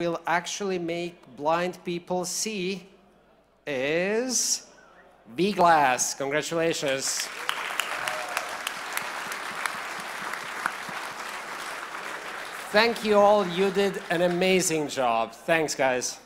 will actually make blind people see is VGlass. Congratulations. Thank you all. You did an amazing job. Thanks, guys.